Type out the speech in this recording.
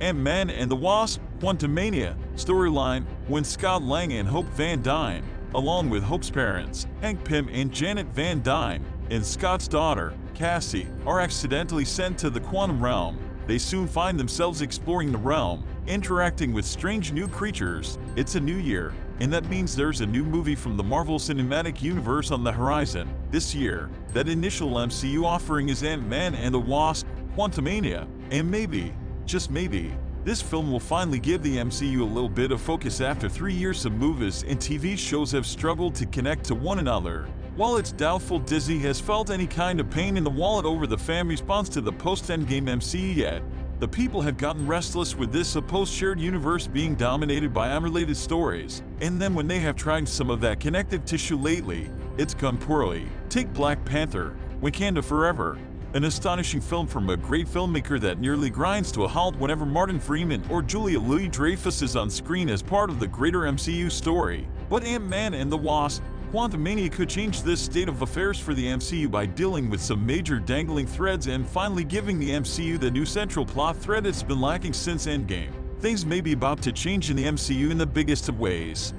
Ant-Man and the Wasp, Quantumania, storyline, when Scott Lang and Hope Van Dyne, along with Hope's parents, Hank Pym and Janet Van Dyne, and Scott's daughter, Cassie, are accidentally sent to the quantum realm. They soon find themselves exploring the realm, interacting with strange new creatures. It's a new year, and that means there's a new movie from the Marvel Cinematic Universe on the horizon. This year, that initial MCU offering is Ant-Man and the Wasp, Quantumania, and maybe, just maybe, this film will finally give the MCU a little bit of focus after three years of movies and TV shows have struggled to connect to one another. While it's doubtful Disney has felt any kind of pain in the wallet over the fan response to the post-Endgame MCU yet, the people have gotten restless with this supposed shared universe being dominated by unrelated stories, and then when they have tried some of that connective tissue lately, it's gone poorly. Take Black Panther, Wakanda Forever, an astonishing film from a great filmmaker that nearly grinds to a halt whenever Martin Freeman or Julia Louis-Dreyfus is on screen as part of the greater MCU story. But Ant-Man and the Wasp, Quantumania could change this state of affairs for the MCU by dealing with some major dangling threads and finally giving the MCU the new central plot thread it's been lacking since Endgame. Things may be about to change in the MCU in the biggest of ways.